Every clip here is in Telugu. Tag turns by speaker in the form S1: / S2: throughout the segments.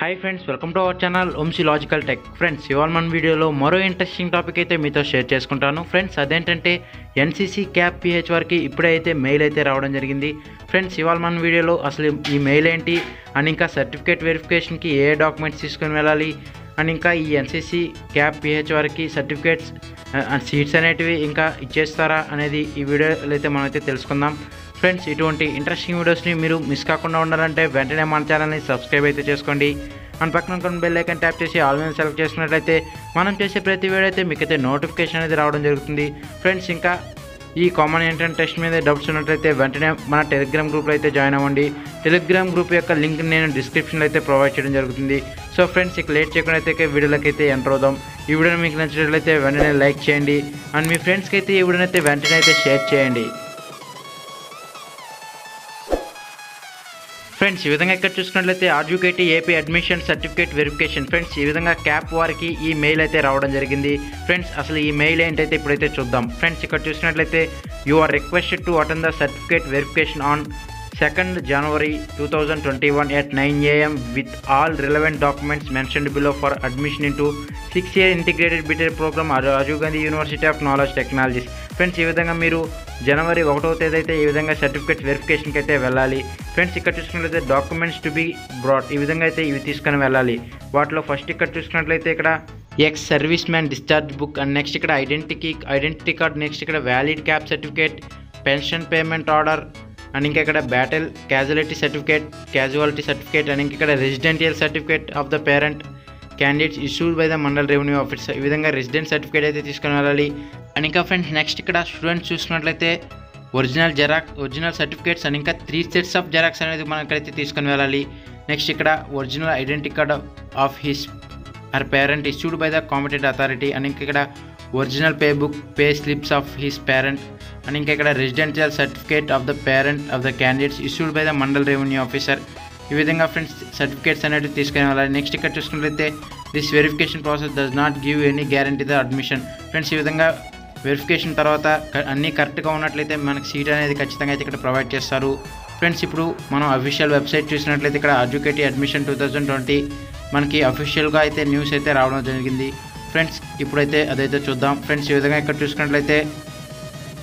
S1: Hi friends welcome to our channel Vamshi logical tech friends ఇవాళ మన వీడియోలో మరో ఇంట్రెస్టింగ్ టాపిక్ అయితే మీతో షేర్ చేసుకుంటాను. ఫ్రెండ్స్ అదేంటంటే ఎన్సీసీ క్యాప్ పిహెచ్ వారికి ఇప్పుడైతే మెయిల్ అయితే రావడం జరిగింది. ఫ్రెండ్స్ ఇవాళ మన వీడియోలో అసలు ఈ మెయిల్ ఏంటి? అండ్ ఇంకా సర్టిఫికేట్ వెరిఫికేషన్కి ఏ డాక్యుమెంట్స్ తీసుకొని వెళ్ళాలి? అండ్ ఇంకా ఈ ఎన్సీసీ క్యాప్ పిహెచ్ వారికి సర్టిఫికేట్స్ సీట్స్ అనేటివి ఇంకా ఇచ్చేస్తారా అనేది ఈ వీడియోలో అయితే మనమైతే తెలుసుకుందాం. ఫ్రెండ్స్ ఇటువంటి ఇంట్రెస్టింగ్ వీడియోస్ని మీరు మిస్ కాకుండా ఉండాలంటే వెంటనే మన ఛానల్ని సబ్స్క్రైబ్ అయితే చేసుకోండి. అండ్ పక్కన కొన్ని బెల్ ఐకన్ ట్యాప్ చేసి ఆల్ మీద సెలెక్ట్ చేసినట్లయితే మనం చేసే ప్రతి వీడియో అయితే మీకైతే నోటిఫికేషన్ అనేది రావడం జరుగుతుంది. ఫ్రెండ్స్ ఇంకా ఈ కామన్ ఎంట్రన్స్ టెస్ట్ మీద డౌట్స్ ఉన్నట్లయితే వెంటనే మన టెలిగ్రామ్ గ్రూప్లో అయితే జాయిన్ అవ్వండి. టెలిగ్రామ్ గ్రూప్ యొక్క లింక్ నేను డిస్క్రిప్షన్లో అయితే ప్రొవైడ్ చేయడం జరుగుతుంది. సో ఫ్రెండ్స్ ఇక లేట్ చేయకుండా అయితే వీడియోలోకి అయితే ఎంటర్ అవుదాం. ఈ వీడియో మీకు నచ్చినట్లయితే వెంటనే లైక్ చేయండి. అండ్ మీ ఫ్రెండ్స్కి అయితే ఈ వీడియోని అయితే వెంటనే అయితే షేర్ చేయండి. ఫ్రెండ్స్ ఈ విధంగా ఇక్కడ చూసుకున్నట్లయితే RGUKT AP admission certificate verification friends ఈ విధంగా క్యాప్ వారికి ఈ మెయిల్ అయితే రావడం జరిగింది. ఫ్రెండ్స్ అసలు ఈ మెయిల్ ఏంటైతే ఇప్పుడైతే చూద్దాం. ఫ్రెండ్స్ ఇక్కడ చూసినట్లయితే you are requested to attend the certificate verification on second January two thousand twenty one at nine AM with all relevant documents mentioned below for admission into six year integrated BTech programme Rajiv Gandhi University of Knowledge Technologies friends ఈ విధంగా మీరు జనవరి ఒకటో తేదీ అయితే ఈ విధంగా సర్టిఫికేట్ వెరిఫికేషన్కి అయితే వెళ్ళాలి. ఫ్రెండ్స్ ఇక్కడ చూసుకున్నట్లయితే డాక్యుమెంట్స్ టు బి బ్రాడ్ ఈ విధంగా అయితే ఇవి తీసుకొని వెళ్ళాలి. వాటిలో ఫస్ట్ ఇక్కడ చూసుకున్నట్లయితే ఇక్కడ ex service man discharge book and next ఇక్కడ ఐడెంటిటీ ఐడెంటిటీ కార్డ్ నెక్స్ట్ ఇక్కడ valid CAP certificate pension payment order and ఇంకా ఇక్కడ battle casualty certificate casualty certificate and ఇంకా ఇక్కడ residential certificate of the parent candidates issued by the mandal revenue officer ఈ విధంగా రెసిడెంట్ సర్టిఫికేట్ అయితే తీసుకొని వెళ్ళాలి. అండ్ ఇంకా ఫ్రెండ్స్ నెక్స్ట్ ఇక్కడ స్టూడెంట్స్ చూసుకున్నట్లయితే original xerox original certificates and ఇంకా త్రీ సెట్స్ ఆఫ్ జెరాక్స్ అనేది మనం ఇక్కడైతే తీసుకుని వెళ్ళాలి. నెక్స్ట్ ఇక్కడ original identity card of his or parent issued by the competent authority and ఇంకా ఇక్కడ original pay book pay slips of his parent and ఇంకా ఇక్కడ residential certificate of the parent of the candidates issued by the mandal revenue officer ఈ విధంగా ఫ్రెండ్స్ సర్టిఫికేట్స్ అనేవి తీసుకుని వెళ్ళాలి నెక్స్ట్ ఇక్కడ చూసుకున్నట్లయితే this verification process does not give any guarantee the admission friends ఈ విధంగా వెరిఫికేషన్ తర్వాత అన్నీ కరెక్ట్గా ఉన్నట్లయితే మనకి సీట్ అనేది ఖచ్చితంగా అయితే ఇక్కడ ప్రొవైడ్ చేస్తారు. ఫ్రెండ్స్ ఇప్పుడు మనం అఫీషియల్ వెబ్సైట్ చూసినట్లయితే ఇక్కడ అడ్యుకేటీ అడ్మిషన్ టూ థౌజండ్ ట్వంటీ మనకి అఫీషియల్గా అయితే న్యూస్ అయితే రావడం జరిగింది. ఫ్రెండ్స్ ఇప్పుడైతే అదైతే చూద్దాం. ఫ్రెండ్స్ ఈ విధంగా ఇక్కడ చూసుకున్నట్లయితే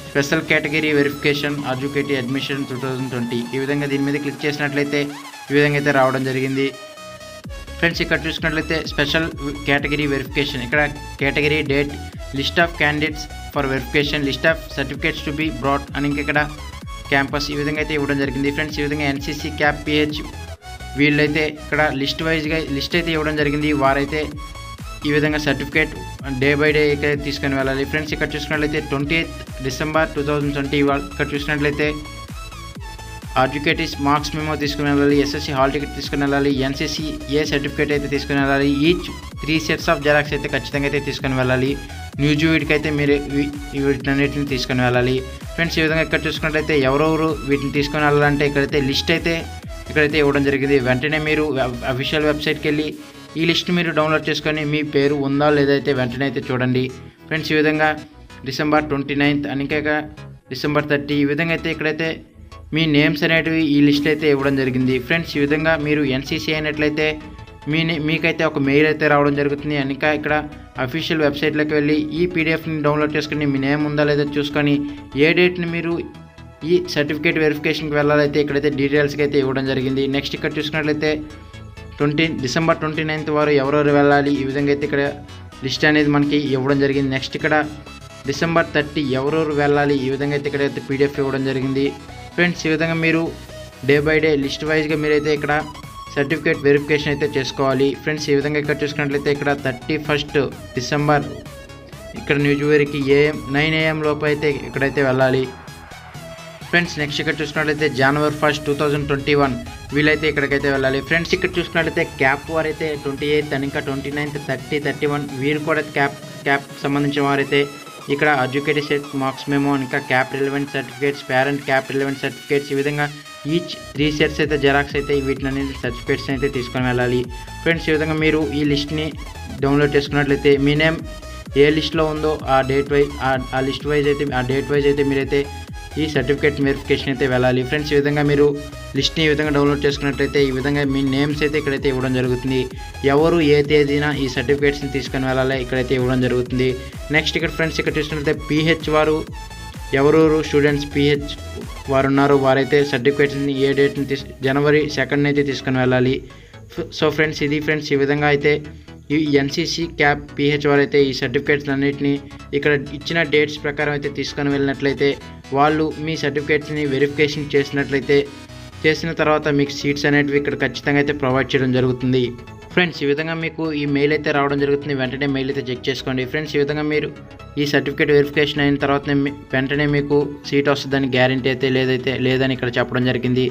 S1: స్పెషల్ కేటగిరీ వెరిఫికేషన్ అడ్యుకేటీ అడ్మిషన్ టూ థౌజండ్ ట్వంటీ ఈ విధంగా దీని మీద క్లిక్ చేసినట్లయితే ఈ విధంగా అయితే రావడం జరిగింది. ఫ్రెండ్స్ ఇక్కడ చూసుకున్నట్లయితే స్పెషల్ కేటగిరీ వెరిఫికేషన్. ఇక్కడ category date list of candidates for verification list of certificates to be brought అని ఇంకా ఇక్కడ క్యాంపస్ ఈ విధంగా అయితే ఇవ్వడం జరిగింది. ఫ్రెండ్స్ ఈ విధంగా ఎన్సీసీ క్యాప్ పిహెచ్ వీళ్ళైతే ఇక్కడ లిస్ట్ వైజ్గా లిస్ట్ అయితే ఇవ్వడం జరిగింది. వారైతే ఈ విధంగా సర్టిఫికేట్ డే బై డే అయితే తీసుకొని వెళ్ళాలి. ఫ్రెండ్స్ ఇక్కడ చూసుకున్నట్లయితే twenty eighth December two thousand twenty ఇక్కడ చూసినట్లయితే ఆర్జుకేటిస్ మార్క్స్ మేము తీసుకుని వెళ్ళాలి ఎస్ఎస్సి హాల్ టికెట్ తీసుకుని వెళ్ళాలి ఎన్సీసీ ఏ సర్టిఫికేట్ అయితే తీసుకుని వెళ్ళాలి each three sets of xerox అయితే ఖచ్చితంగా అయితే తీసుకొని వెళ్ళాలి న్యూజ్ వీటికి అయితే మీరు వీ- తీసుకుని వెళ్ళాలి. ఫ్రెండ్స్ ఈ విధంగా ఇక్కడ చూసుకున్నట్లయితే ఎవరెవరు వీటిని తీసుకుని వెళ్ళాలంటే ఇక్కడైతే లిస్ట్ అయితే ఇక్కడైతే ఇవ్వడం జరిగింది. వెంటనే మీరు అఫీషియల్ వెబ్సైట్కి వెళ్ళి ఈ లిస్ట్ మీరు డౌన్లోడ్ చేసుకొని మీ పేరు ఉందా లేదైతే వెంటనే అయితే చూడండి. ఫ్రెండ్స్ ఈ విధంగా డిసెంబర్ ట్వంటీ నైన్త్ అని ఇంకా డిసెంబర్ థర్టీ ఈ విధంగా అయితే ఇక్కడైతే మీ నేమ్స్ అనేటివి ఈ లిస్ట్ అయితే ఇవ్వడం జరిగింది. ఫ్రెండ్స్ ఈ విధంగా మీరు ఎన్సీసీ అయినట్లయితే మీ మీకైతే ఒక మెయిల్ అయితే రావడం జరుగుతుంది. ఇంకా ఇక్కడ అఫీషియల్ వెబ్సైట్లోకి వెళ్ళి ఈ పీడిఎఫ్ని డౌన్లోడ్ చేసుకుని మీ నేమ్ ఉందా లేదో చూసుకొని ఏ డేట్ని మీరు ఈ సర్టిఫికేట్ వెరిఫికేషన్కి వెళ్ళాలైతే ఇక్కడైతే డీటెయిల్స్కి అయితే ఇవ్వడం జరిగింది. నెక్స్ట్ ఇక్కడ చూసుకున్నట్లయితే ట్వంటీ డిసెంబర్ ట్వంటీ నైన్త్ వారు ఎవరెవరు వెళ్ళాలి ఈ విధంగా అయితే ఇక్కడ లిస్ట్ అనేది మనకి ఇవ్వడం జరిగింది. నెక్స్ట్ ఇక్కడ డిసెంబర్ థర్టీ ఎవరెవరు వెళ్ళాలి ఈ విధంగా అయితే ఇక్కడైతే పీడిఎఫ్ ఇవ్వడం జరిగింది. ఫ్రెండ్స్ ఈ విధంగా మీరు డే బై డే లిస్ట్ వైజ్గా మీరైతే ఇక్కడ సర్టిఫికేట్ వెరిఫికేషన్ అయితే చేసుకోవాలి. ఫ్రెండ్స్ ఈ విధంగా ఇక్కడ చూసుకున్నట్లయితే ఇక్కడ థర్టీ ఫస్ట్ డిసెంబర్ ఇక్కడ న్యూస్ ఏఎం నైన్ ఏఎం లోపు అయితే ఇక్కడైతే వెళ్ళాలి. ఫ్రెండ్స్ నెక్స్ట్ ఇక్కడ చూసుకున్నట్లయితే January first two thousand twenty one వీళ్ళైతే ఇక్కడికైతే వెళ్ళాలి. ఫ్రెండ్స్ ఇక్కడ చూసుకున్నట్లయితే క్యాప్ వారు అయితే ట్వంటీ ఎయిత్ అండ్ ఇంకా twenty ninth thirty thirty one వీరు కూడా క్యాప్ క్యాప్ సంబంధించిన వారైతే ఇక్కడ అడ్యుకేటెడ్ సెట్ మార్క్స్ మేము ఇంకా CAP relevant certificates parent CAP relevant certificates ఈ విధంగా ఈచ్ త్రీ సెట్స్ అయితే జెరాక్స్ అయితే వీటిని సర్టిఫికేట్స్ అయితే తీసుకొని వెళ్ళాలి. ఫ్రెండ్స్ ఈ విధంగా మీరు ఈ లిస్ట్ని డౌన్లోడ్ చేసుకున్నట్లయితే మీ నేమ్ ఏ లిస్ట్లో ఉందో ఆ డేట్ వైజ్ ఆ లిస్ట్ వైజ్ అయితే ఆ డేట్ వైజ్ అయితే మీరైతే ఈ సర్టిఫికేట్ వెరిఫికేషన్ అయితే వెళ్ళాలి. ఫ్రెండ్స్ ఈ విధంగా మీరు లిస్ట్ని ఈ విధంగా డౌన్లోడ్ చేసుకున్నట్లయితే ఈ విధంగా మీ నేమ్స్ అయితే ఇక్కడైతే ఇవ్వడం జరుగుతుంది. ఎవరు ఏ తేదీన ఈ సర్టిఫికేట్స్ని తీసుకొని వెళ్ళాలి ఇక్కడైతే ఇవ్వడం జరుగుతుంది. నెక్స్ట్ ఇక్కడ ఫ్రెండ్స్ ఇక్కడ చూసినట్లయితే పీహెచ్ వారు ఎవరెవరు స్టూడెంట్స్ పీహెచ్ వారు ఉన్నారో వారైతే సర్టిఫికేట్స్ని ఏ డేట్ని తీసు జనవరి సెకండ్ అయితే తీసుకొని వెళ్ళాలి. సో ఫ్రెండ్స్ ఇది ఫ్రెండ్స్ ఈ విధంగా అయితే ఈ ఎన్సీసీ క్యాప్ పిహెచ్ వారు అయితే ఈ సర్టిఫికేట్స్ అన్నింటినీ ఇక్కడ ఇచ్చిన డేట్స్ ప్రకారం అయితే తీసుకొని వెళ్ళినట్లయితే వాళ్ళు మీ సర్టిఫికేట్స్ని వెరిఫికేషన్ చేసినట్లయితే చేసిన తర్వాత మీకు సీట్స్ అనేటివి ఇక్కడ ఖచ్చితంగా అయితే ప్రొవైడ్ చేయడం జరుగుతుంది. ఫ్రెండ్స్ ఈ విధంగా మీకు ఈ మెయిల్ అయితే రావడం జరుగుతుంది. వెంటనే మెయిల్ అయితే చెక్ చేసుకోండి. ఫ్రెండ్స్ ఈ విధంగా మీరు ఈ సర్టిఫికేట్ వెరిఫికేషన్ అయిన తర్వాత వెంటనే మీకు సీట్ వస్తుందని గ్యారంటీ అయితే లేదైతే లేదని ఇక్కడ చెప్పడం జరిగింది.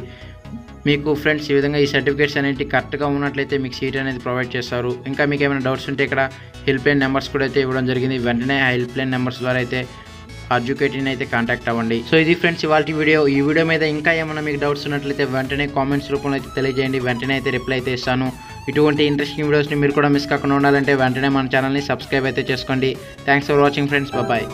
S1: మీకు ఫ్రెండ్స్ ఈ విధంగా ఈ సర్టిఫికేట్స్ అనేవి కరెక్ట్గా ఉన్నట్లయితే మీకు సీట్ అనేది ప్రొవైడ్ చేస్తారు. ఇంకా మీకు ఏమైనా డౌట్స్ ఉంటే ఇక్కడ హెల్ప్ లైన్ నెంబర్స్ కూడా అయితే ఇవ్వడం జరిగింది. వెంటనే ఆ హెల్ప్ లైన్ నెంబర్స్ ద్వారా అయితే అడ్యుకేటీని అయితే కాంటాక్ట్ అవ్వండి. సో ఇది ఫ్రెండ్స్ ఇవాళ వీడియో. ఈ వీడియో మీద ఇంకా ఏమైనా మీకు డౌట్స్ ఉన్నట్లయితే వెంటనే కామెంట్స్ రూపంలో అయితే తెలియజేయండి. వెంటనే అయితే రిప్లై అయితే ఇస్తాను. ఇటువంటి ఇంట్రెస్టింగ్ వీడియోస్ని మీరు కూడా మిస్ కాకుండా ఉండాలంటే వెంటనే మన ఛానల్ని సబ్స్క్రైబ్ అయితే చేసుకోండి. Thanks for watching friends bye